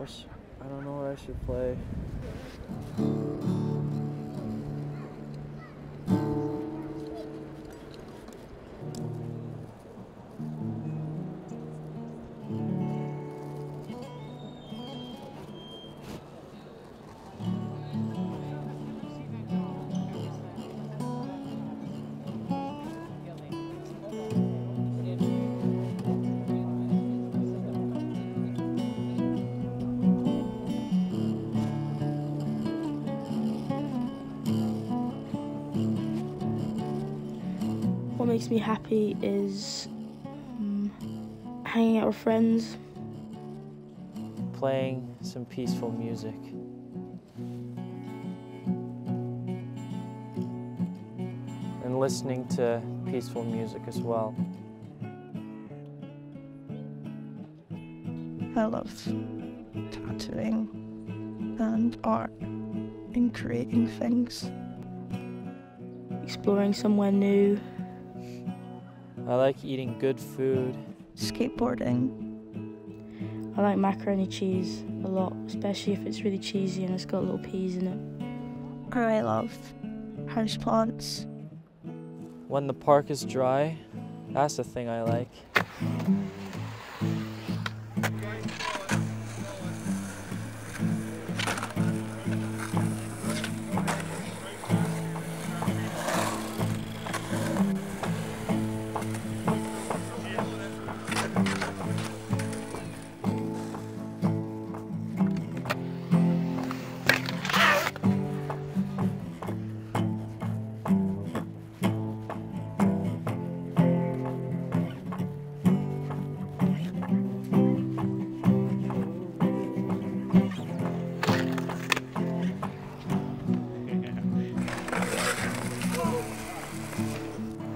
I don't know what I should play. What makes me happy is um, hanging out with friends, Playing some peaceful music. And listening to peaceful music as well. I love tattooing and art and creating things. exploring somewhere new, I like eating good food. Skateboarding. I like macaroni cheese a lot, especially if it's really cheesy and it's got little peas in it. Or I love houseplants. When the park is dry, that's the thing I like.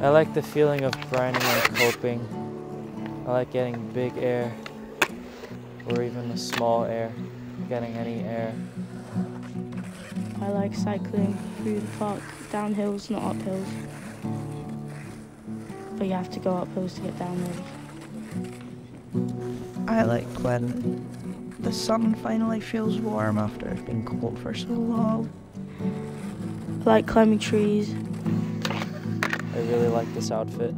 I like the feeling of grinding and coping. I like getting big air or even a small air, getting any air. I like cycling through the park, down hills, not up hills. But you have to go up hills to get down there. I like when the sun finally feels warm after it's been cold for so long. I like climbing trees. I really like this outfit.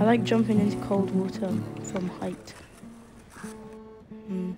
I like jumping into cold water from height. Mm.